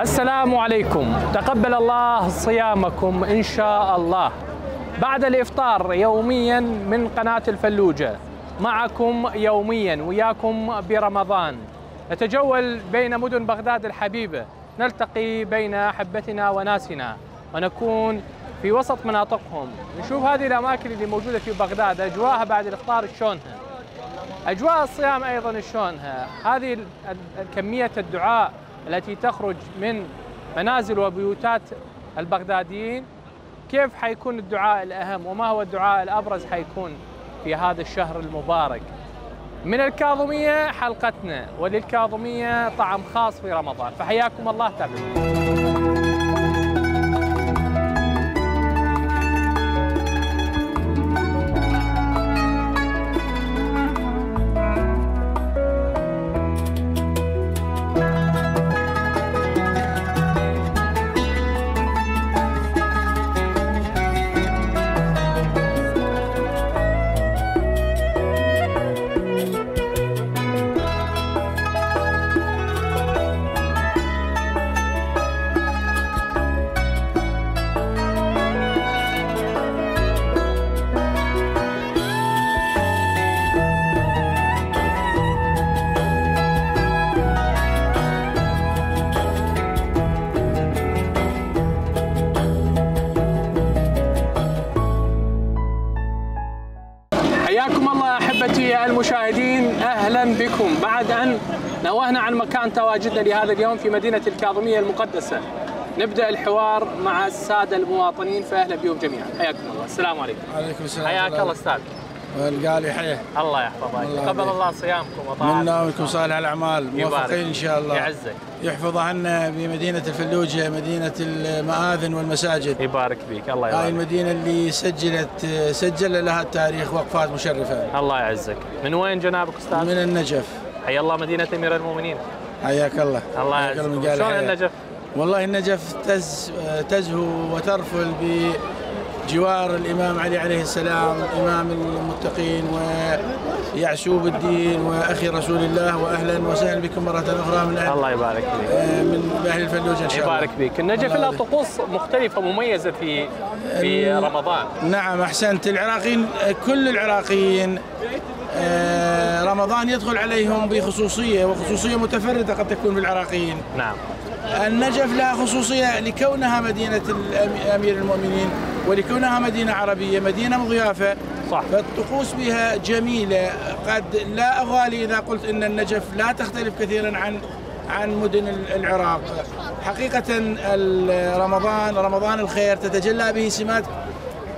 السلام عليكم. تقبل الله صيامكم إن شاء الله. بعد الإفطار يوميا من قناة الفلوجة. معكم يوميا وياكم برمضان. نتجول بين مدن بغداد الحبيبة. نلتقي بين أحبتنا وناسنا. ونكون في وسط مناطقهم. نشوف هذه الأماكن اللي موجودة في بغداد. أجواءها بعد الإفطار شلونها؟ أجواء الصيام أيضا شلونها؟ هذه كمية الدعاء التي تخرج من منازل وبيوتات البغداديين كيف حيكون الدعاء الأهم وما هو الدعاء الأبرز حيكون في هذا الشهر المبارك؟ من الكاظمية حلقتنا وللكاظمية طعم خاص في رمضان فحياكم الله تابعوا نوهنا عن مكان تواجدنا لهذا اليوم في مدينة الكاظمية المقدسة. نبدأ الحوار مع السادة المواطنين فاهلا بهم جميعا. حياكم الله. السلام عليكم. عليكم السلام. حياك الله. أستاذ. والقال يحيى الله يحفظك. يبارك. الله صيامكم وطاعتكم. منا ومنكم صالح الأعمال. موفقين إن شاء الله. يعزك. يحفظ عنا بمدينة الفلوجة مدينة المآذن والمساجد. يبارك فيك. الله هاي يبارك. المدينة اللي سجلت سجل لها التاريخ وقفات مشرفة. الله يعزك. من وين جنابك أستاذ؟ من النجف. حي الله مدينة أمير المؤمنين. حياك الله. الله يعزك. شلون. النجف والله النجف تز تزهو وترفل بجوار الإمام علي عليه السلام إمام المتقين ويعسوب الدين وأخي رسول الله واهلا وسهلا بكم مرة أخرى من أهل الله يبارك فيك. من أهل الفلوجه إن شاء الله. يبارك فيك. النجف لها. طقوس مختلفة مميزة في في رمضان. نعم أحسنت. العراقيين كل العراقيين آه، رمضان يدخل عليهم بخصوصية وخصوصية متفردة قد تكون بالعراقيين نعم. النجف لها خصوصية لكونها مدينة الأم- أمير المؤمنين ولكونها مدينة عربية مدينة مضيافة. صح. فالطقوس بها جميلة. قد لا أغالي إذا قلت إن النجف لا تختلف كثيرا عن عن مدن العراق. حقيقه ال- رمضان رمضان الخير تتجلى به سمات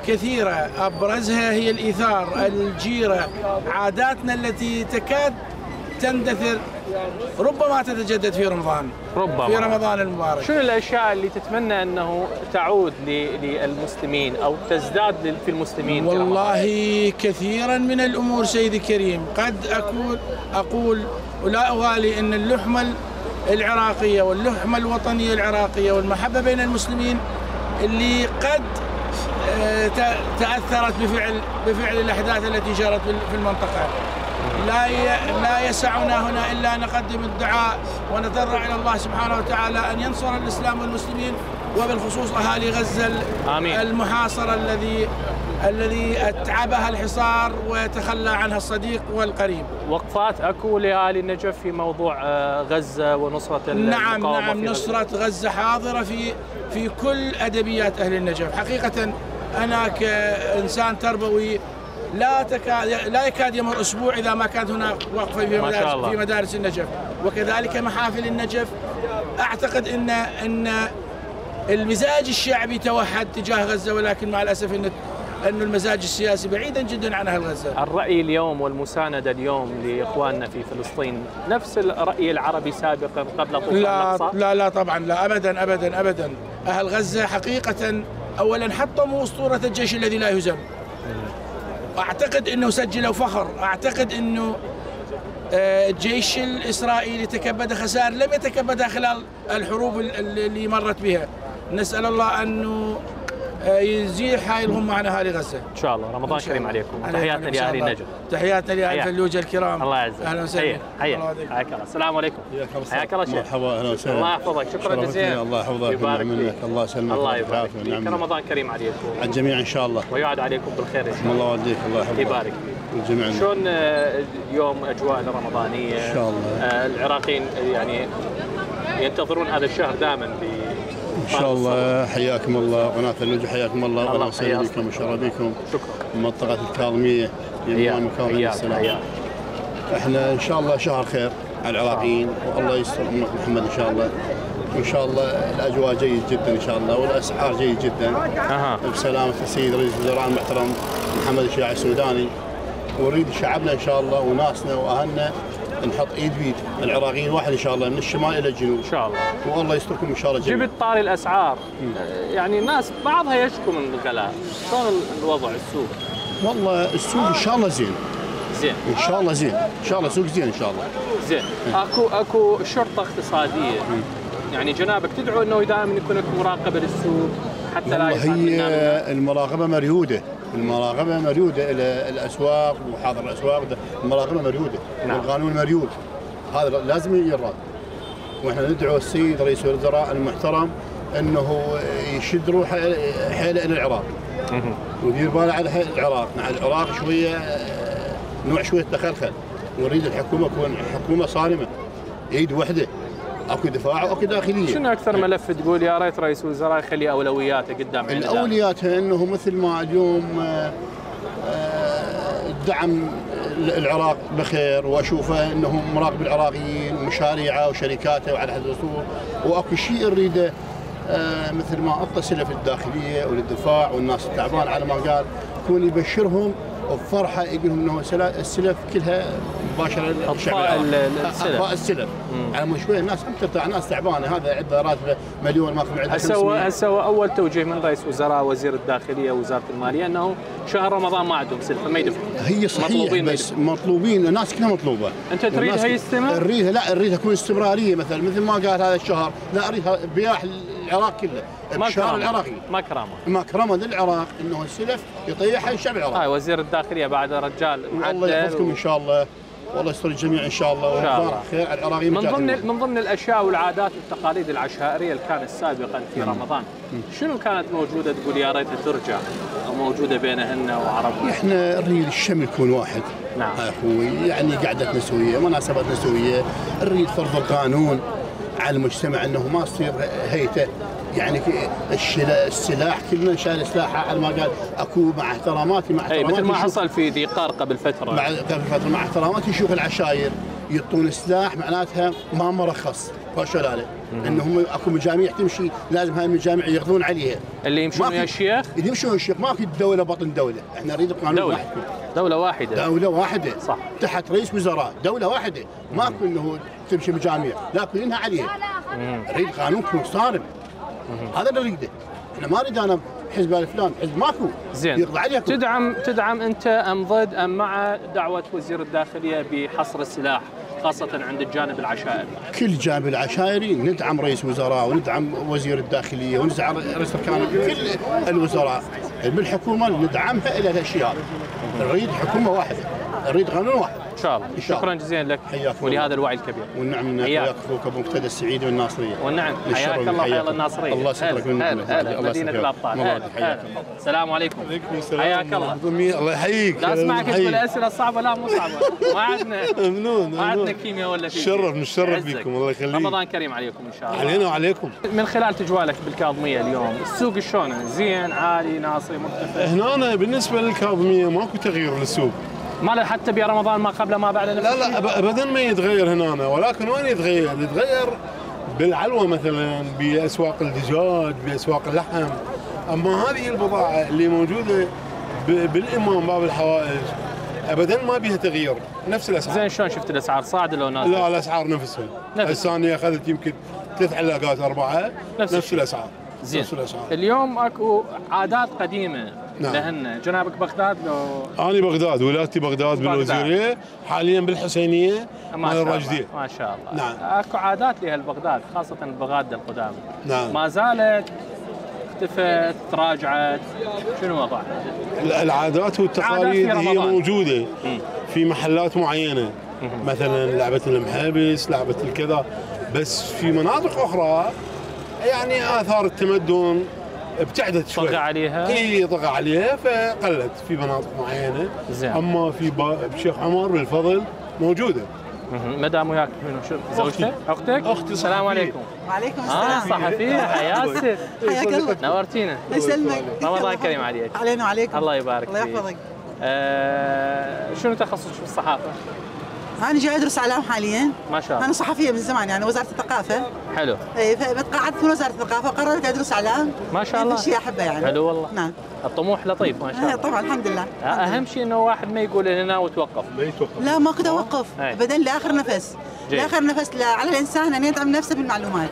كثيرة. أبرزها هي الإيثار الجيرة. عاداتنا التي تكاد تندثر ربما تتجدد في رمضان. ربما. في رمضان المبارك. شنو الأشياء اللي تتمنى أنه تعود للمسلمين أو تزداد في المسلمين في؟ والله كثيرا من الأمور سيدي الكريم. قد أقول أقول ولا اغالي أن اللحمة العراقية واللحمة الوطنية العراقية والمحبة بين المسلمين اللي قد تأثرت بفعل بفعل الأحداث التي جرت في المنطقة لا لا يسعنا هنا إلا أن نقدم الدعاء ونتضرع إلى الله سبحانه وتعالى أن ينصر الإسلام والمسلمين وبالخصوص أهالي غزة آمين. المحاصرة الذي الذي أتعبها الحصار وتخلى عنها الصديق والقريب. وقفات أكو لاهالي النجف في موضوع آه، غزة ونصرة نعم نعم. نصرة غزة حاضرة في في كل أدبيات أهل النجف حقيقة أنا كإنسان تربوي لا تكاد لا يكاد يمر أسبوع إذا ما كانت هناك وقفة في مدارس. في مدارس النجف. وكذلك محافل النجف. أعتقد أن أن المزاج الشعبي توحد تجاه غزة ولكن مع الأسف أن أن المزاج السياسي بعيدا جدا عن أهل غزة. الرأي اليوم والمساندة اليوم لإخواننا في فلسطين نفس الرأي العربي سابقا قبل طوفان لا لا لا طبعا لا ابدا ابدا ابدا. أهل غزة حقيقه اولا حطموا أسطورة الجيش الذي لا يهزم أعتقد إنه سجلوا فخر. أعتقد إنه آه، الجيش الإسرائيلي تكبد خسائر لم يتكبدها خلال الحروب ال- ال- اللي مرت بها. نسأل الله أنه آه، يزيح هاي الغمه عن اهالي غزه إن شاء الله. رمضان كريم الله. عليكم. تحياتنا الله. النجف تحياتنا لأهل حياك. الفلوجه الكرام. الله يعزك. أهلا وسهلا. حيا حيا الله يهديك. حياك الله. السلام عليكم. حياك الله حياك الله شيخ. مرحبا أهلا وسهلا. الله يحفظك. شكرا. جزيلا. الله يحفظك. يبارك وينعم منك. فيك. الله يسلمك. الله يبارك فيك. منك. رمضان كريم عليكم. على الجميع إن شاء الله. ويعد عليكم بالخير إن شاء الله. الله يوديك. الله يحفظك. يبارك. فيك والجميع شلون آه، اليوم أجواء الرمضانية؟ إن شاء الله. آه، العراقيين يعني ينتظرون هذا الشهر دائما إن شاء الله. حياكم الله. قناه اللوج حياكم الله. الله وسهلا. بكم وشرف بكم. شكرا. منطقة الكاظمية. الامام الكاظمي عليه حياك. السلام. إحنا إن شاء الله شهر خير على العراقيين. والله يستر امه محمد إن شاء الله. وان شاء الله الأجواء جيد جدا إن شاء الله. والأسعار جيد جدا. أها. بسلامة السيد رئيس الوزراء المحترم محمد الشياع السوداني. ونريد شعبنا إن شاء الله وناسنا وأهلنا نحط ايد بيد العراقيين واحد إن شاء الله من الشمال إلى الجنوب. إن شاء الله. والله يستركم إن شاء الله جميعا. جبت طاري الأسعار. يعني الناس بعضها يشكو من الغلاء. شلون الوضع السوق؟ والله السوق إن شاء الله زين. زين. إن شاء الله زين. إن شاء الله سوق زين إن شاء الله. زين. أكو أكو شرطة اقتصادية. يعني جنابك تدعو إنه دائما يكون لك مراقبة للسوق حتى لا هي المراقبة مريوده المراقبة مريوده إلى الأسواق وحاضر الأسواق المراقبة مريوده نعم. والقانون مريود هذا لازم يراد. وإحنا ندعو السيد رئيس الوزراء المحترم إنه يشد روحه حيله إلى العراق. ويدير باله على العراق. مع العراق شوية نوع شوية تخلخل. ونريد الحكومة تكون حكومة صارمة. ايد وحدة. أكو دفاع وأكو داخلية شنو أكثر ملف تقول يا ريت رئيس الوزراء يخلي أولوياته قدام؟ الأولويات إنه مثل ما اليوم آه، آه، دعم العراق بخير وأشوفه انه مراقب العراقيين ومشاريعه وشركاته وعلى حد الرسول وأكو شيء نريده آه، مثل ما اعطى سلف الداخلية وللدفاع والناس التعبان على ما قال يكون يبشرهم وبفرحه يقول لهم انه السلف كلها مباشرة ال- السلف. أطفاء السلف. على ما شوية الناس ترتاح ناس تعبانة. هذا عنده راتبه مليون ما عنده هسه هو هسه هو أول توجيه من رئيس وزراء وزير الداخلية وزاره المالية أنه شهر رمضان ما عندهم سلفه ما يدفعون هي صحيح مطلوبين بس يدفعون. مطلوبين. الناس كلها مطلوبة. أنت تريدها يستمر؟ نريدها لا نريدها تكون استمرارية مثلا. مثل ما قال هذا الشهر لا اريدها بياح العراق كله. ما الشهر كرامة. العراقي. ما كرامة. ما كرمه للعراق إنه السلف يطيحها الشعب العراقي. هاي وزير الداخلية بعد رجال الله يحفظكم و- إن شاء الله. والله يستر الجميع إن شاء الله إن شاء الله. ورمضان خير. على العراقيين من ضمن. من ضمن الأشياء والعادات والتقاليد العشائرية اللي كانت سابقا في رمضان شنو كانت موجودة؟ تقول يا ريتها ترجع أو موجودة بينهن وعربنا. إحنا نريد الشمل يكون واحد. نعم. أخوي يعني قعدتنا سوية مناسباتنا سوية. نريد فرض القانون على المجتمع إنه ما تصير هيته يعني في السلاح كلنا شايل سلاحه على ما قال أكو مع احتراماتي مع احتراماتي مثل ما حصل في ذي قار قبل فترة. مع قبل فترة مع احتراماتي شوف العشاير يعطون سلاح معناتها ما مرخص. فشل إنه هم أكو مجاميع تمشي لازم هاي المجاميع ياخذون عليها. اللي يمشون ما ويا في- الشيخ اللي يمشون الشيخ ماكو دولة بطن دولة. إحنا نريد قانون دولة. واحد. دولة واحدة. دولة واحدة. صح. تحت رئيس وزراء. دولة واحدة. ماكو انه تمشي مجاميع. لا كلنا عليها. نريد قانون يكون صارم هذا اللي نريده إحنا ما نريد أنا حزب الفلان حزب ماكو. زين. يقضي عليها كل- تدعم تدعم أنت أم ضد أم مع دعوة وزير الداخلية بحصر السلاح خاصة عند الجانب العشائري؟ كل جانب العشائري ندعم رئيس وزراء وندعم وزير الداخلية وندعم رئيس اركان كل الوزراء. بالحكومة ندعمها إلى الأشياء. نريد حكومة واحدة. نريد قانون واحد إن شاء الله. إن شاء شكرا الله. جزيلا لك. ولهذا الوعي الكبير والنعم إنك حياك. وياك أخوك أبو مقتدى السعيد والناصرية. والنعم. حياك الله. حيا الناصرية. الله يسترك من مدينة. الأبطال. السلام عليكم. عليكم السلام. حياك الله. الله الله يحييك. لا أسمعك. تقول الاسئله الصعبة؟ لا مو صعبة. ما عندنا ممنون. ما عندنا كيمياء ولا شيء شرف نتشرف. بكم الله يخليك. رمضان كريم عليكم إن شاء الله. علينا وعليكم. من خلال تجوالك بالكاظمية اليوم السوق شلونه زين عالي ناصري مرتفع هنا أنا بالنسبة للكاظمية ماكو تغيير للسوق ما له حتى برمضان ما قبل ما بعد لا؟ لا ابدا ما يتغير هنا ولكن وين يتغير؟ يتغير بالعلوة مثلا بأسواق الدجاج بأسواق اللحم أما هذه البضاعة اللي موجودة بالإمام باب الحوائج ابدا ما بيها تغيير نفس الأسعار زين شلون شفت الأسعار صاعده لو نازلة؟ لا الأسعار نفسها نفس. هسه أنا أخذت يمكن ثلاث علاقات أربعة نفس نفس. الأسعار زين نفس الأسعار اليوم أكو عادات قديمة نعم. لهن جنابك بغداد لو أنا بغداد ولادتي بغداد بغداد. بالوزيرية حاليا بالحسينية ما مال شاء الله الراشديه ما شاء الله نعم. أكو عادات لها البغداد خاصة البغادة القدامى نعم. ما زالت اختفت تراجعت شنو وضعها؟ العادات والتقاليد هي. موجودة في محلات معينة مثلا لعبة المحابس لعبة الكذا بس في مناطق أخرى يعني آثار التمدن ابتعدت شوي. طغى عليها؟ إي طغى عليها فقلت في مناطق معينة. زين. أما في بشيخ عمر بالفضل موجودة. مدام وياك منو؟ شو زوجتك؟ أختك؟ أختي السلام. عليكم. وعليكم آه السلام. صحفية. حياسر حياك الله. نورتينا. يسلمك. رمضان كريم عليك. علينا وعليكم. الله يبارك الله فيك. يحفظك. آه شنو تخصصك في الصحافة؟ أنا جاي أدرس اعلام حاليا. ما شاء أنا الله صحفية من زمان يعني وزارة الثقافة. حلو. اي فبتقاعدت في وزارة الثقافة وقررت أدرس اعلام ما شاء الله. شيء أحبه يعني. حلو والله. نعم. الطموح لطيف ما شاء إيه، الله. طبعا الحمد لله. أهم شيء إنه واحد ما يقول هنا وتوقف ما يتوقف. لا ما كنت أوقف. أي. ابدا لآخر نفس. جيد. لآخر نفس لا على الإنسان أن يدعم نفسه بالمعلومات.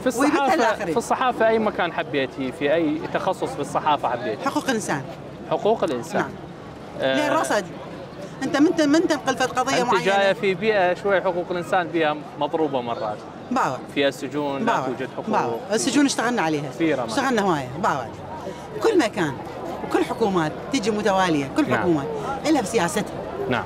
في الصحافه. في الصحافة أي مكان حبيتي؟ في أي تخصص في الصحافة حبيتي؟ حقوق الإنسان. حقوق الإنسان. نعم. آه، ليه الرصد. أنت من من تنقل في قضية أنت جاية معينة؟ في بيئة شوي حقوق الإنسان فيها مضروبة مرات. باوع فيها سجون لا توجد حقوق. السجون اشتغلنا عليها. كثيرة. اشتغلنا هواية. باوع كل مكان وكل حكومات تيجي متوالية. كل نعم. حكومة. لها بسياستها نعم.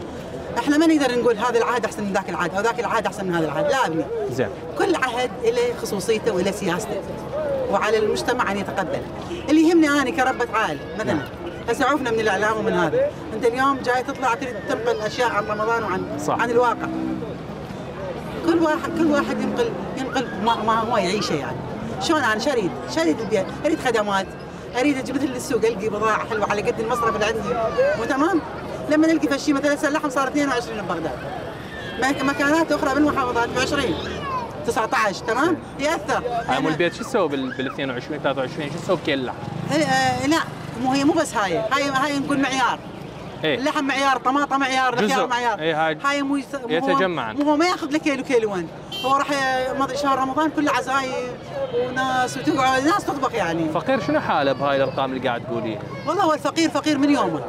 إحنا ما نقدر نقول هذا العهد أحسن من ذاك العهد أو ذاك العهد أحسن من هذا العهد. لا ابني. زين. كل عهد له خصوصيته وله سياسته. وعلى المجتمع أن يتقبل اللي يهمني أنا كربة عائل مثلا. هسه عرفنا من الإعلام ومن هذا. أنت اليوم جاي تطلع تريد تنقل اشياء عن رمضان وعن صح. عن الواقع. كل واحد كل واحد ينقل ينقل ما, ما هو يعيشه يعني. شلون أنا؟ شريد. شريد البيت أريد خدمات. أريد أجيب مثل السوق ألقي بضاعة حلوة على قد المصرف اللي عندي. وتمام؟ لما نلقي في الشيء مثلا هسه اللحم صار 22 ببغداد مك- مكانات أخرى بالمحافظات ب 20 19 تمام؟ يأثر. مو أنا- البيت شو تسوي بال بال 22 23 شو تسوي بكيلو اللحم؟ آه، لا. مو هي مو بس هاي. هاي هاي نقول معيار. إيه. اللحم معيار طماطم معيار. الخيار معيار. إيه، هاي هاي مو يس- يتجمعاً. مو هو ما ياخذ له كيلو كيلوين هو راح شهر رمضان كله عزايم وناس وتقعد ناس تطبخ يعني. فقير شنو حاله بهاي الأرقام اللي قاعد تقوليها؟ والله هو الفقير فقير من يومه.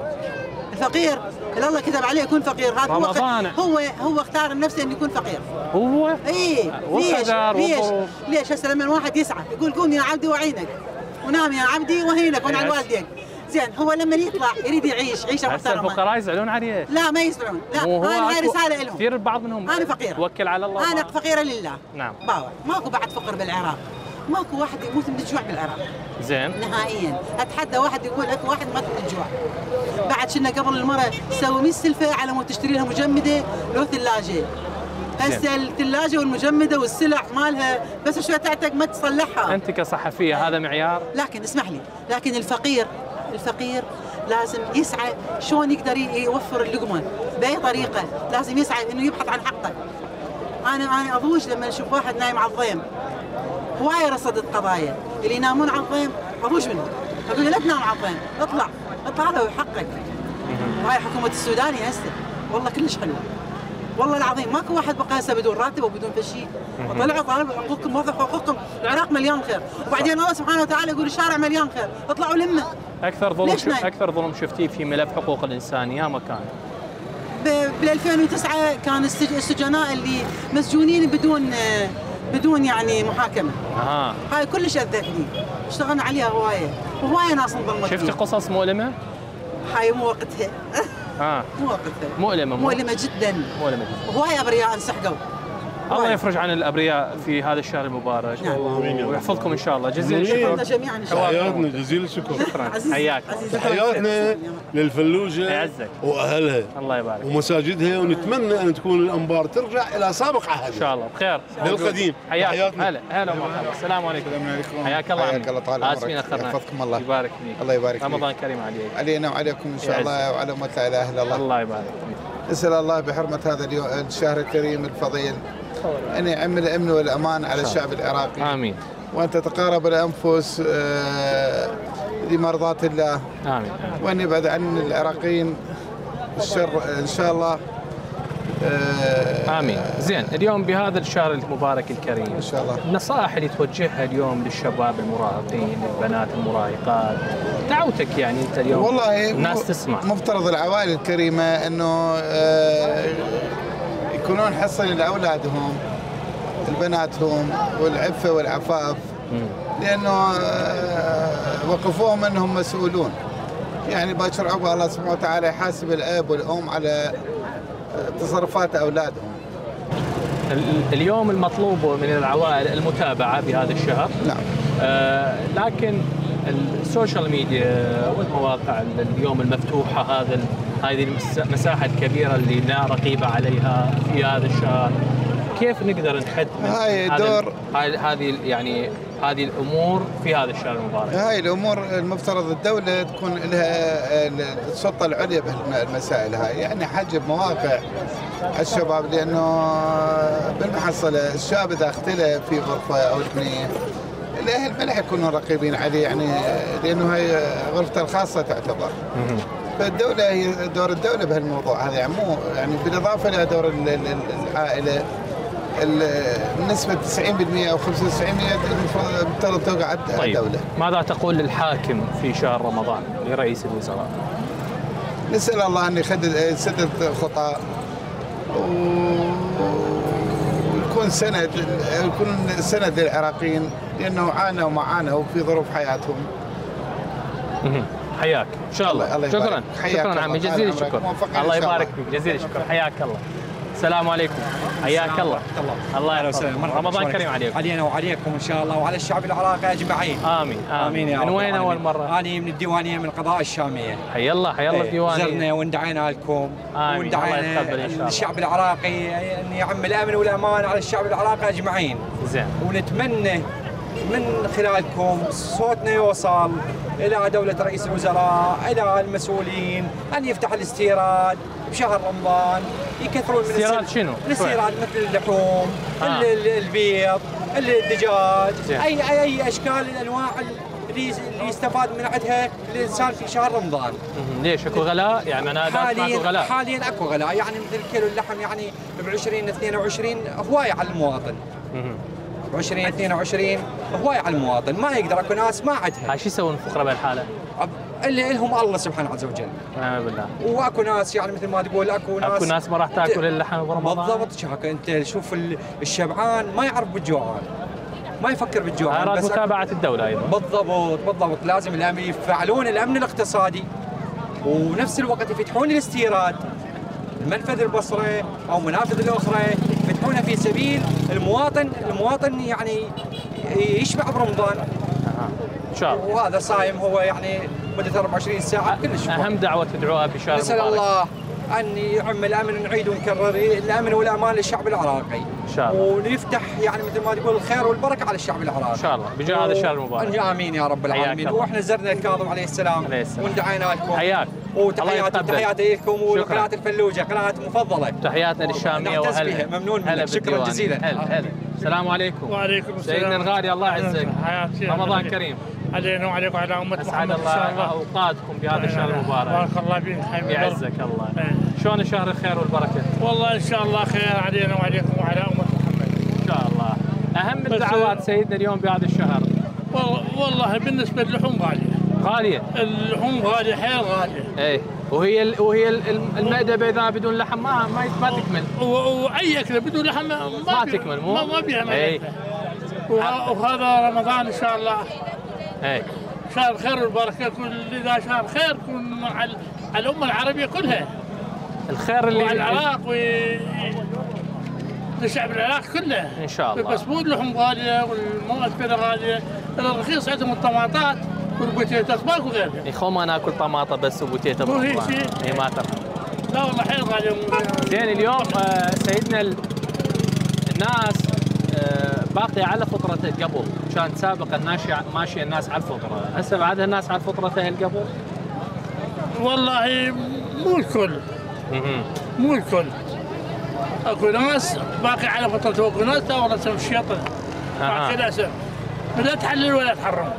الفقير اللي الله كتب عليه يكون فقير. هذا هو رمضان. هو هو اختار نفسه إنه يكون فقير. هو؟ اي ليش؟ ليش؟ ليش؟ هسه لما الواحد يسعى يقول قوم يا عبدي واعينك ونام يا عبدي واهينك ونعم يس. والديك زين هو لما يطلع يريد يعيش عيشه هسه محترمه الفقراء يزعلون عليه. لا ما يسمعون لا أنا هاي رسالة لهم كثير البعض منهم أنا فقير. توكل على الله. أنا ما- فقيره لله. نعم. باوع ماكو بعد فقر بالعراق. ماكو واحد يموت من الجوع بالعراق. زين. نهائيا. أتحدى واحد يقول أكو واحد مات من الجوع. بعد شنا قبل المرة تسوي 100 سلفه على مود تشتري لها مجمدة؟ لو ثلاجه هسه الثلاجة والمجمدة والسلع مالها بس شوي تعتق ما تصلحها. أنت كصحفية هذا معيار؟ لكن اسمح لي لكن الفقير الفقير لازم يسعى شلون يقدر يوفر اللقمة بأي طريقة. لازم يسعى إنه يبحث عن حقه. أنا أنا أضوج لما أشوف واحد نايم على الضيم. هواية رصدت قضايا اللي ينامون على الضيم أضوج منهم. أقول له لا تنام على الضيم اطلع اطلع هذا هو حقك. وهاي حكومة السوداني هسه والله كلش حلوة. والله العظيم ماكو واحد بقى هسه بدون راتب وبدون شيء. طلعوا طالبوا حقوقكم موظف حقوقكم. العراق مليان خير. وبعدين الله سبحانه وتعالى يقول الشارع مليان خير. اطلعوا لمة. أكثر ظلم؟ أكثر ظلم شفتيه في ملف حقوق الإنسان يا مكان. بال 2009 كان السج- السجناء اللي مسجونين بدون بدون يعني محاكمة. أها هاي كلش أذتني. اشتغلنا عليها هواية. وهوايه ناس انظلمت شفتي. قصص مؤلمة؟ هاي مو وقتها. آه مو وقتها مؤلمة مؤلمة. جدا. مؤلمة جدا. وهوايه ابرياء انسحقوا الله هواية. يفرج عن الأبرياء في هذا الشهر المبارك. نعم. ويحفظكم إن شاء الله. جزيل آمين. الشكر. شكرا. جميعا إن شاء الله. تحياتنا جزيل الشكر عزيزي- حياك. تحياتنا للفلوجة يعزك. وأهلها الله يبارك. ومساجدها ونتمنى أن تكون الأنبار ترجع إلى سابق إن عهدها شاء الله. بخير. للقديم. حياك. هلا هلا ومرحبا السلام عليكم. السلام عليكم. حياك الله. حياك. الله طال آسفين عمرك. أخرنا. يحفظكم الله. يبارك فيك. الله يبارك فيك. رمضان كريم عليك. علينا وعليكم إن شاء. الله وعلى أمة لا اله الا الله. الله يبارك فيك. نسأل الله بحرمة هذا اليوم الشهر الكريم الفضيل. ان يعم الامن والأمان على الشعب العراقي. آمين. وان تتقارب الأنفس آه، لمرضاة الله. آمين. وان يبعد عن العراقيين. الشر إن شاء الله آه، آمين. زين اليوم بهذا الشهر المبارك الكريم إن شاء الله. النصائح اللي توجهها اليوم للشباب المراهقين للبنات المراهقات. دعوتك يعني أنت اليوم. والله الناس تسمع. مفترض العوائل الكريمة إنه آه، يكونون حصن لأولادهم لبناتهم والعفة والعفاف. لأنه آه، وقفوهم أنهم مسؤولون. يعني باكر عقب الله سبحانه وتعالى يحاسب الأب والأم على آه، تصرفات أولادهم. ال- اليوم المطلوب من العوائل المتابعة بهذا الشهر. نعم. آه، لكن ال social media والمواقع ال- اليوم المفتوحة هذا هذه المس- المساحه الكبيره اللي لا رقيبه عليها في هذا الشهر. كيف نقدر نحد من هاي دور- هاي- هذه يعني هذه الأمور في هذا الشهر المبارك؟ هاي الأمور المفترض الدولة تكون لها السلطه العليا بهالمسائل هاي. يعني حجب مواقع الشباب لأنه بالمحصله الشاب إذا اختلى في غرفة أو اثنين الاهل ما راح يكونوا رقيبين عليه يعني لأنه هي غرفته الخاصة تعتبر. فالدولة هي دور الدولة بهالموضوع هذا يعني مو يعني بالإضافة إلى دور ال- ال- العائلة ال- بنسبه 90% أو 95% المفروض المفترض توقع على طيب الدولة ماذا تقول للحاكم في شهر رمضان لرئيس الوزراء؟ نسأل الله يخدد يسدد و- ويكون سند يكون سند للعراقيين لأنه عانوا ما عانوا في ظروف حياتهم. حياك. إن شاء الله, الله. شكرا. شكرا. عمي. جزيل. الشكر. الله يبارك. فيك. جزيل الشكر. حياك الله. السلام عليكم. حياك الله. الله. يحفظك رمضان؟ كريم عليكم. علينا وعليكم إن شاء الله وعلى الشعب العراقي أجمعين. آمين آمين. يا من وين أول. مرة؟ أنا من الديوانية من القضاء الشامية. حي الله حي الله إيه، الديواني زرنا واندعينا لكم. الله. الشعب العراقي ان يعم الأمن والأمان على الشعب العراقي أجمعين. زين. ونتمنى من خلالكم صوتنا يوصل إلى دولة رئيس الوزراء إلى المسؤولين أن يفتح الاستيراد بشهر رمضان يكثرون من استيراد السل- شنو؟ الاستيراد مثل اللحوم آه. ال- ال- البيض ال- الدجاج. اي اي أي أشكال الأنواع اللي يستفاد من عندها الإنسان في شهر رمضان. ليش أكو غلاء؟ يعني ماكو حاليا غلاء حاليا أكو غلاء يعني مثل كيلو اللحم يعني ب 20 22 هواية على المواطن. 20 22 هواي على المواطن ما يقدر أكو ناس ما عندها. هاي شو يسوون الفقراء بهالحالة؟ اللي لهم الله سبحانه عز وجل. نعم بالله. وأكو ناس يعني مثل ما تقول أكو ناس أكو ناس ما راح تاكل اللحم برمضان بالضبط شاك أنت شوف ال- الشبعان ما يعرف بالجوعان. ما يفكر بالجوعان هاي راد بس أكو- متابعة الدولة أيضا. بالضبط بالضبط لازم الأمن يفعلون الأمن الاقتصادي. ونفس الوقت يفتحون الاستيراد منفذ البصره أو منافذ الأخرى. يفتحونها في سبيل المواطن المواطن يعني يشبع برمضان. إن شاء الله وهذا صايم هو يعني مدة 24 ساعة بكل شكر أهم دعوة تدعوها بشهر مبارك. الله أن يعم الأمن ونعيد ونكرر الأمن والأمان للشعب العراقي إن شاء الله. ونفتح يعني مثل ما تقول الخير والبركة على الشعب العراقي إن شاء الله بجاه هذا الشهر المبارك آمين يا رب العالمين الله. وإحنا زرنا الكاظم عليه السلام عليه السلام. وندعينا لكم حياك الله وتحياتي. تحياتي لكم شكراً. ولقناة الفلوجة قناة مفضلة تحياتنا للشامية وهلا. ممنون منك. شكراً. جزيلاً. هلا هلا السلام عليكم وعليكم السلام سيدنا الغالي الله يعزك رمضان كريم علينا وعليكم وعلى أمة محمد إن الله شاء الله. أوقاتكم بهذا الشهر المبارك. بارك الله فيك حبيبي. يعزك الله. إيه. شلون شهر الخير والبركة؟ والله إن شاء الله خير علينا وعليكم وعلى أمة محمد. إن شاء الله. أهم بس- الدعوات سيدنا اليوم بهذا الشهر؟ والله, بالنسبة للحوم غالية. غالية؟ اللحوم غالية حيل غالية. إيه. وهي ال وهي ال المأدبة اذا بدون لحم ما ما ما تكمل. وأي أكلة بدون لحم ما, ما تكمل، مو؟ ما, ما فيها ما إيه. وهذا رمضان إن شاء الله. إيه شهر الخير والبركة كل اذا شهر خير يكون على على الأمة العربية كلها. الخير اللي العراق و للشعب العراقي كله. إن شاء الله. بس مو اللحوم غالية والمواد كذا غالية الرخيص عندهم الطماطات والبوتيتات ماكو غيرها يا ما ناكل طماطة بس وبوتيتا مو هي برمضان. شيء. اي ما تفهم لا والله حيل غالية زين اليوم آه، سيدنا ال- الناس آه، باقية على فطرته قبل. كان سابقا ماشي ماشي الناس على الفطرة هسه بعد الناس على فطرته قبل؟ والله مو الكل. مو الكل. اكو ناس باقي على فترة واكو ناس تورثهم الشيطان كذا سر لا تحلل ولا تحرم.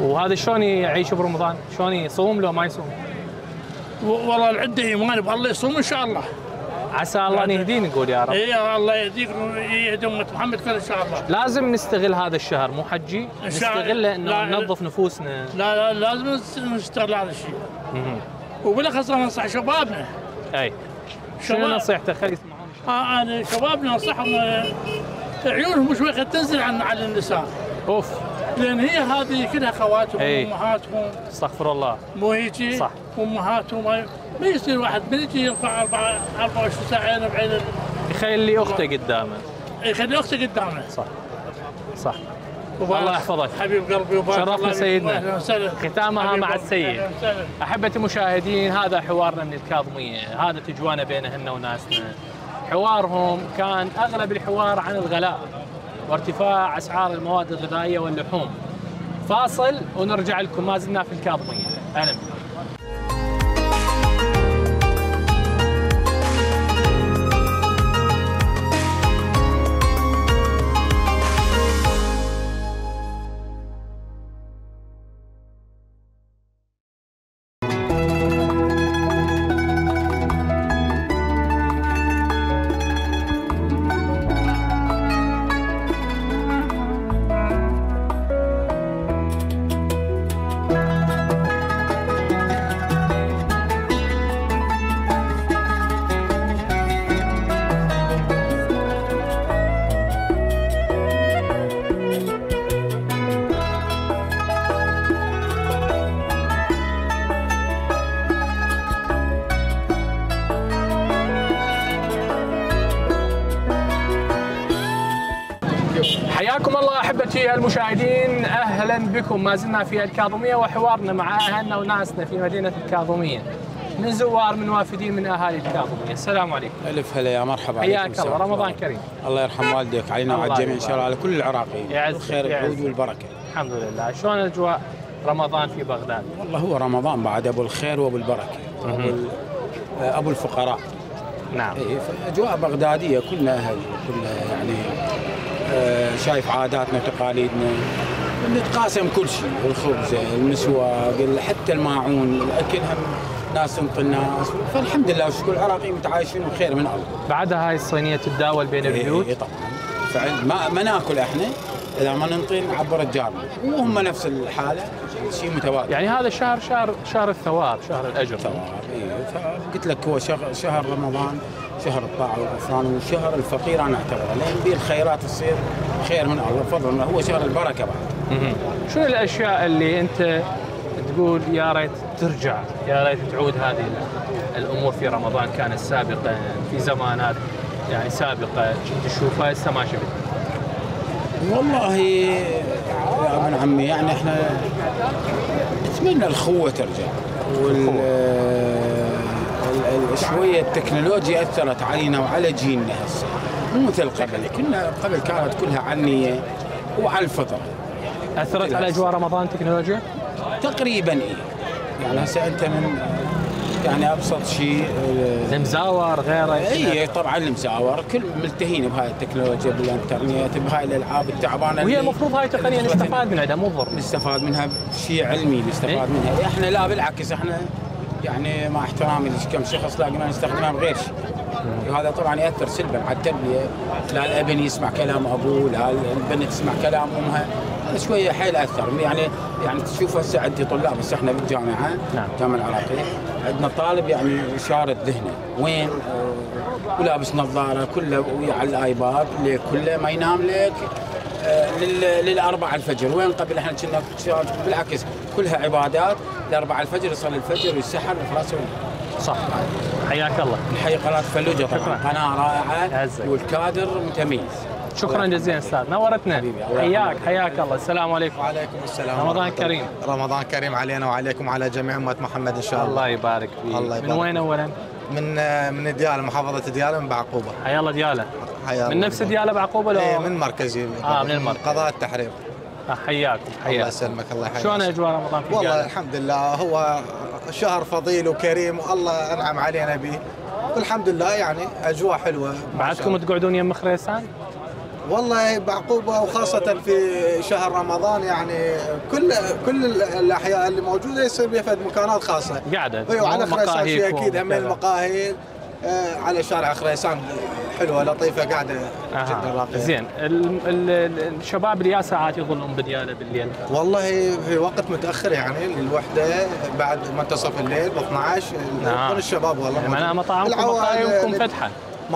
وهذا شلون يعيش برمضان؟ شلون يصوم لو ما يصوم؟ والله اللي عنده إيمان بالله يصوم إن شاء الله. عسى الله أن يهدينا نقول يا رب. إي الله يهديك ويهدي أمة محمد كل ان شاء الله لازم نستغل هذا الشهر مو حجي. نستغله إنه ننظف نفوسنا. لا لا لازم نست- نستغل هذا الشيء. وبالأخص ننصح شبابنا. أي. شنو. نصيحتك؟ خلي يسمعون. آه أنا شبابنا ننصحهم آه، عيونهم شوي قد تنزل عن على النساء. أوف. لأن هي هذه كلها خواتهم. وامهاتهم استغفر الله. مو هيجي. صح. امهاتهم ما ما يصير واحد من يجي يرفع أربعة 24 ساعة عينه بعين يخلي اخته قدامه. يخلي اخته قدامه. صح. صح. الله يحفظك. حبيب قلبي وبارك. شرفنا. سيدنا. ختامها مع. السيد. أحبتي المشاهدين هذا حوارنا من الكاظمية. هذا تجوانا بينهن وناسنا. حوارهم كان أغلب الحوار عن الغلاء وارتفاع أسعار المواد الغذائية واللحوم. فاصل ونرجع لكم ما زلنا في الكاظمية. أهلا بكم احبتي المشاهدين أهلا بكم. ما زلنا في الكاظمية وحوارنا مع أهلنا وناسنا في مدينة الكاظمية. من زوار من وافدين من أهالي الكاظمية. السلام عليكم. ألف هلا يا مرحبا. حياك الله. رمضان كريم. الله يرحم والديك علينا وعلى الجميع إن شاء الله على كل العراقيين. الخير يعزك. العود والبركة. الحمد لله. شلون أجواء رمضان في بغداد؟ والله هو رمضان بعد أبو الخير وأبو البركة. أبو ال- أبو الفقراء. نعم. إيه، اجواء بغدادية كلها أهل كلها يعني شايف عاداتنا وتقاليدنا. نتقاسم كل شيء الخبز المسواق حتى الماعون الأكل هم ناس الناس. فالحمد لله والشكر العراقيين متعايشين وخير من الله بعدها هاي الصينية تتداول بين البيوت؟ إيه طبعا. فعل ما, ما ناكل إحنا إذا ما ننطي نعبر الجارنا وهم نفس الحالة شيء متوازي يعني هذا الشهر شهر شهر الثواب شهر الأجر. ثواب إيه فقلت لك هو شهر رمضان. شهر الطاعة والغفران وشهر الفقير أنا أعتبره. لأن به الخيرات تصير خير من الله فضل هو شهر البركة بعد. مهم. شنو الأشياء اللي أنت تقول يا ريت ترجع يا ريت تعود هذه ال- الأمور في رمضان كانت سابقا في زمانات يعني سابقة كنت تشوفها هسه ما شفت؟ والله يا ابن عمي يعني إحنا نتمنى الخوة ترجع وال ال- ال- شوية التكنولوجيا أثرت علينا وعلى جيلنا هسه. مو مثل قبل كنا قبل كانت كلها عنيه وعلى الفطرة. أثرت على أجواء رمضان تكنولوجيا؟ تقريبا إيه. يعني هسه أنت من يعني أبسط شيء آه، المزاور غيره اي طبعا المزاور كل ملتهين بهاي التكنولوجيا بالإنترنت بهاي الألعاب التعبانة وهي المفروض هاي التقنيه نستفاد منها مو ضر. نستفاد منها شيء علمي نستفاد إيه؟ منها. إحنا لا بالعكس إحنا يعني مع احترامي لكم شخص لكن نستخدمها بغير شيء وهذا طبعا يأثر سلبا على التربية. لا الأبن يسمع كلام أبوه لا البنت تسمع كلام أمها. هذا شوية حيل أثر. يعني يعني تشوف هسه عندي طلاب بس إحنا بالجامعة نعم. الجامعة العراقية. عندنا طالب يعني شارد ذهنه. وين؟ ولابس نظارة كله ويا على الآيباد الليل كله ما ينام لك آه، لل- للأربعة الفجر. وين قبل إحنا كنا بالعكس. كلها عبادات الأربعة الفجر يصلي الفجر ويسحر وخلاص صح حياك الله نحيي قناة فلوجة طبعا شكراً. قناة رائعة. والكادر متميز شكرا جزيلا أستاذ نورتنا حياك. حياك الله السلام عليكم وعليكم السلام رمضان. كريم. رمضان كريم علينا وعليكم وعلى جميع أمة محمد إن شاء الله الله يبارك فيك الله من يبارك وين فيك. اولا؟ من من ديالى محافظة ديالى من بعقوبة حيا الله ديالة حيا من. نفس ديالة بعقوبة لو إيه من مركزي آه، من المركز. قضاء التحرير آه، حياكم الله يسلمك الله يحييك شلون أجواء رمضان في والله دياله؟ الحمد لله هو شهر فضيل وكريم والله أنعم علينا به والحمد لله يعني ما شاء بعدكم. تقعدون يم خريسان؟ والله بعقوبة وخاصة في شهر رمضان يعني كل كل الأحياء اللي موجودة يصير بها فد مكانات خاصة قاعدة أيوه على خريسان أكيد هم وكذا. المقاهي آه، على شارع خريسان حلوة لطيفة قاعدة جدا. راقية زين ال- ال- الشباب اللي يا ساعات يظلون بدياله بالليل والله في وقت متأخر يعني للوحده بعد منتصف الليل ب 12 نعم. يكون الشباب والله يعني معناها. مطاعمكم العوائل مقاهيكم لل- فتحة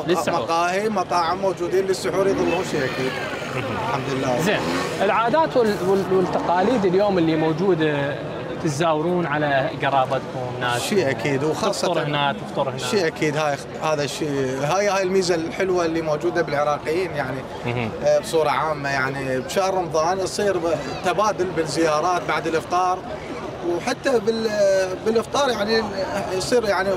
للسحور مقاهي مطاعم موجودين للسحور يظلون شيء أكيد الحمد لله زين العادات وال- وال- والتقاليد اليوم اللي موجودة تتزاورون على قرابتكم ناس شيء أكيد وخاصة تفطر هنا تفطر هنا شيء أكيد هاي هذا الشيء هاي هاي الميزة الحلوة اللي موجودة بالعراقيين يعني. آه، بصورة عامة يعني بشهر رمضان يصير تبادل بالزيارات بعد الإفطار وحتى بال بالإفطار يعني يصير يعني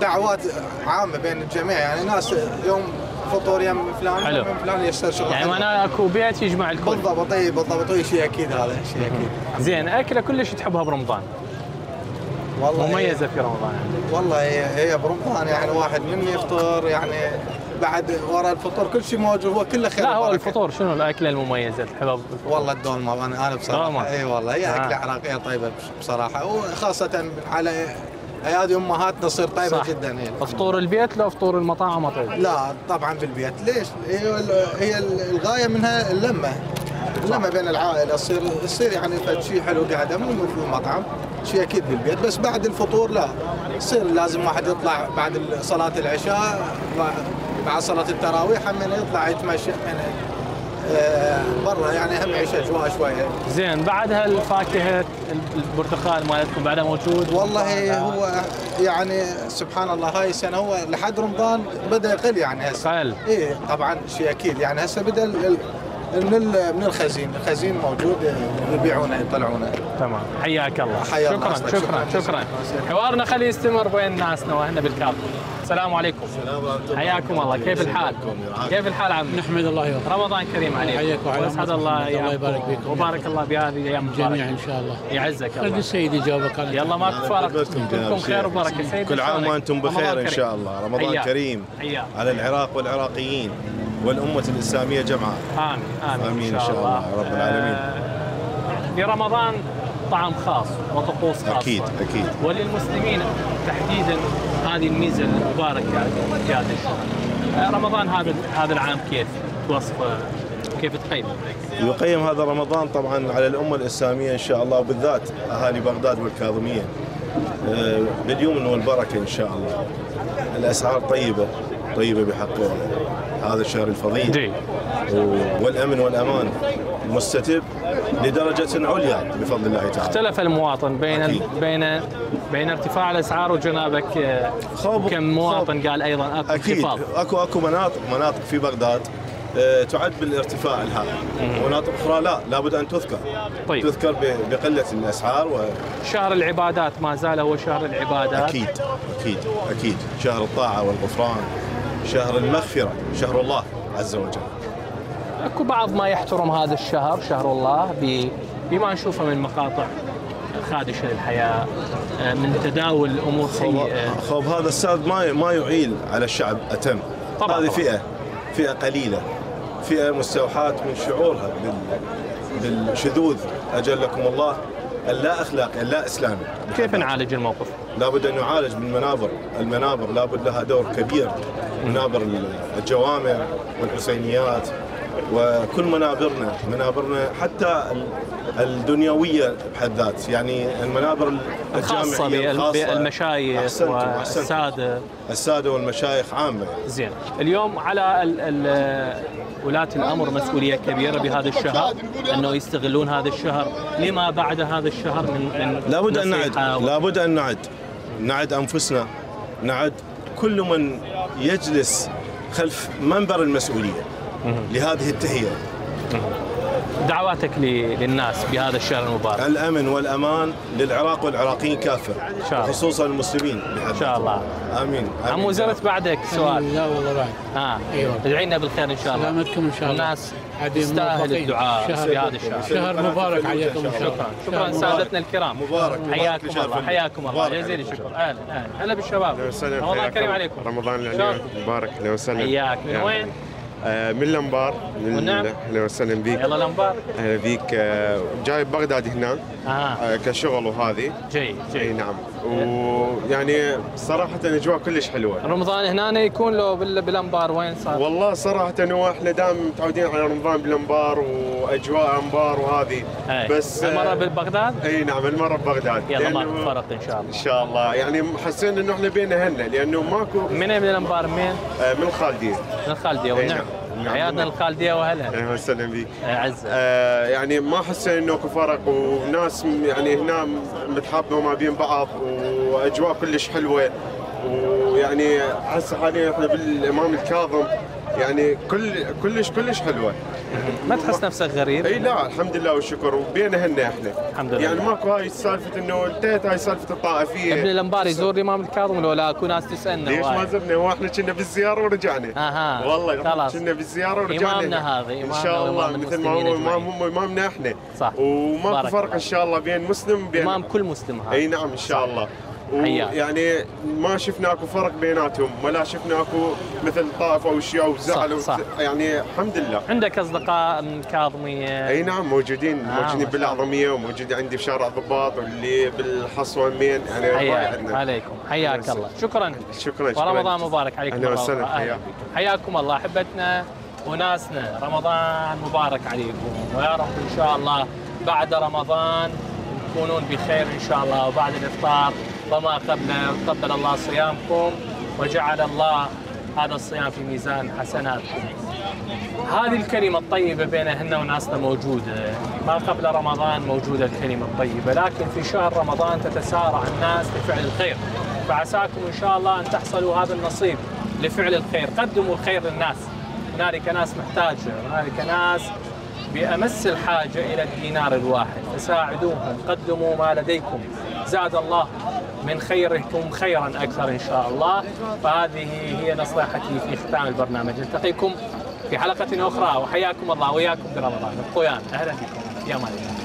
دعوات عامة بين الجميع يعني ناس يوم فطور يم فلان حلو. يم فلان يصير شغل يعني. معناها أكو بيت يجمع الكل بالضبط أي بالضبط أي شيء أكيد هذا شيء أكيد زين أكلة كلش تحبها برمضان والله مميزة في رمضان عندك والله هي هي برمضان يعني واحد من يفطر يعني بعد وراء الفطور كل شيء موجود هو كله خير لا هو. الفطور شنو الأكلة المميزة تحبها؟ والله الدولمه أنا أنا. بصراحة إي والله هي آه. اكله عراقية طيبة بصراحة وخاصة على ايادي أمهاتنا تصير طيبة صح. جدا هي. فطور البيت لو فطور المطاعم طيب لا طبعا بالبيت. ليش؟ هي هي ال- الغاية منها اللمة. اللمة بين العائلة تصير تصير يعني شيء حلو قاعدة مو مثل المطعم شيء أكيد بالبيت. بس بعد الفطور لا. يصير لازم واحد يطلع بعد صلاة العشاء مع صلاة التراويح هم يطلع يتمشى من آه، برا يعني هم يعيش اجواء شوية زين بعدها الفاكهه البرتقال مالتكم بعدها موجود؟ والله هو يعني سبحان الله هاي السنة هو لحد رمضان بدأ يقل يعني هسه. قل. إيه طبعا شيء أكيد يعني هسه بدأ من ال- من الخزين، الخزين موجود يبيعونه يطلعونه. تمام. حياك الله. حيا شكرا الله. شكرا أستاذ. شكرا, شكراً. حوارنا خليه يستمر بين ناسنا وإحنا بالكاف. السلام عليكم. حياكم الله. كيف الحال؟ كيف الحال؟ عمي؟ نحمد الله يوفقك رمضان كريم عليكم حياك وأسعد الله محمد. الله يبارك فيكم. وبارك الله بهذه الأيام جميعا إن شاء الله. يعزك خلي الله السيد يجاوبك على يلا ما كفارك كلكم خير وبركة. كل عام؟ وأنتم بخير إن. شاء الله. رمضان. كريم. على العراق والعراقيين. والأمة الإسلامية جمعاء. آمين آمين, آمين إن شاء الله. يا رب العالمين. آه، في رمضان طعم خاص وطقوس خاصة. أكيد أكيد. وللمسلمين تحديدا هذه الميزة المباركة في هذا الشهر آه، رمضان هذا هذا العام كيف؟ توصفه كيف تقيمه؟ يقيم هذا رمضان طبعا على الأمة الإسلامية إن شاء الله بالذات أهالي بغداد والكاظمية آه، باليمن والبركة إن شاء الله. الأسعار طيبة. طيبة بحق هذا الشهر الفضيل. جي و- والأمن والأمان مستتب لدرجة عليا بفضل الله تعالى. اختلف المواطن بين أكيد. بين بين ارتفاع الأسعار وجنابك آه، خوف- كم مواطن قال أيضا أكو أكيد. انخفاض. اكو أكو مناطق مناطق في بغداد آه، تعد بالارتفاع الهائل. ومناطق أخرى لا لابد أن تذكر. طيب. تذكر بقلة الأسعار شهر العبادات ما زال هو شهر العبادات. واكيد أكيد. أكيد. شهر الطاعة والغفران. شهر المغفرة شهر الله عز وجل. أكو بعض ما يحترم هذا الشهر شهر الله بما نشوفه من مقاطع خادشة للحياة آه، من تداول أمور سيئة. خوف هذا الساد ما ما يعيل على الشعب أتم. طبعاً، هذه. فئة فئة قليلة. فئة مستوحاة من شعورها بال بالشذوذ. أجلكم الله. اللا اخلاقي اللا إسلامي. كيف نعالج الموقف؟ لابد أن نعالج بالمنابر، المنابر لابد لها دور كبير. منابر الجوامع والحسينيات وكل منابرنا منابرنا حتى ال- الدنيوية بحد ذات. يعني المنابر الخاصة الجامعية بال- الخاصة. بالمشايخ. والسادة. السادة والمشايخ عامة. زين. اليوم على ال ال ولاة الأمر مسؤولية كبيرة بهذا الشهر أنه يستغلون هذا الشهر لما بعد هذا الشهر من, من لابد أن نعد لابد أن نعد. نعد أنفسنا نعد كل من يجلس خلف منبر المسؤولية لهذه التهيئة. دعواتك للناس بهذا الشهر المبارك. الأمن والأمان للعراق والعراقيين كافه شاء الله. خصوصا المسلمين إن شاء الله. آمين. عمو آمين. زرت بعدك سؤال. لا والله بعد. ها أيوة. ادعي لنا بالخير إن شاء الله. سلامتكم إن شاء الله. الناس تستاهل. الدعاء في هذا الشهر. شهر مبارك. عليكم ان شاء الله. شكرا. شكرا. مبارك. سادتنا الكرام. مبارك. حياكم الله. حياكم الله. جزيل. الشكر أهلا أهلا. هلا بالشباب. رمضان. كريم عليكم. رمضان؟ العليم مبارك. أهلا وسهلا. حياك. من. وين؟ آه، من الانبار من. أهلا وسهلا بيك يلا الانبار أهلا بيك آه، جاي بغداد هنا. آه. آه، كشغل وهذه. جي إي جي نعم. ويعني صراحة اجواء كلش حلوة رمضان هنا يكون لو بال- بالأنبار وين صار؟ والله صراحة هو إحنا دائما متعودين على رمضان بالأنبار وأجواء أنبار وهذه أي. بس المره آه، ببغداد؟ إي نعم المرة ببغداد يلا ما لأنه- فرق إن شاء الله إن شاء الله يعني حسينا إنه إحنا بينا هنا لأنه ماكو من من الأنبار من؟ آه، من الخالدية من والنعم نعم حياتنا الخالدية وهلا أهلا وسهلا بك عزه آه يعني ما احس إنه أكو فرق وناس يعني هنا متحابة ما بين بعض وأجواء كلش حلوة. ويعني هسه حاليا إحنا بالإمام الكاظم يعني كل كلش كلش حلوة. ما تحس نفسك غريب؟ إي لا الحمد لله والشكر وبينا هنا إحنا الحمد لله. يعني ماكو هاي سالفة إنه انتهت هاي سالفة الطائفية ابن الأنبار يزور الإمام الكاظم ولا لا أكو ناس تسألنا ليش ما. زرنا هو إحنا كنا بالزيارة ورجعنا أها والله خلاص كنا بالزيارة ورجعنا إمامنا. هذا إن شاء الله مثل ما هو. إمام إمامنا إحنا صح وماكو فرق. إن شاء الله بين مسلم وبين إمام كل مسلم هذا إي نعم إن شاء الله حياك. ويعني ما شفنا أكو فرق بيناتهم ولا شفنا أكو مثل طائف أو شيء وزعل صح، صح. وز- يعني الحمد لله. عندك أصدقاء من الكاظميه أي نعم موجودين آه، موجودين بالاعظميه وموجود عندي بشارع الضباط واللي بالحصوة مين يعني حياك عندنا. عليكم. حياك الله. شكرا. شكرا شكرا. ورمضان مبارك عليكم أهلا وسهلا. أهلا حياك. حياكم الله. أحبتنا وناسنا. رمضان مبارك عليكم. ويا رب إن شاء الله بعد رمضان تكونون بخير إن شاء الله وبعد الإفطار وما قبله تقبل الله صيامكم وجعل الله هذا الصيام في ميزان حسناتكم هذه الكلمة الطيبة بينهن وناسنا موجودة. ما قبل رمضان موجودة الكلمة الطيبة لكن في شهر رمضان تتسارع الناس لفعل الخير. فعساكم إن شاء الله أن تحصلوا هذا النصيب لفعل الخير. قدموا الخير للناس. هنالك ناس محتاجة هنالك ناس بأمس الحاجة إلى الدينار الواحد. فساعدوهم قدموا ما لديكم. زاد الله. من خيركم خيرا أكثر إن شاء الله. فهذه هي نصيحتي في ختام البرنامج. نلتقيكم في حلقة أخرى. وحياكم الله وإياكم برمضان. الطيان أهلا بكم يا مالك.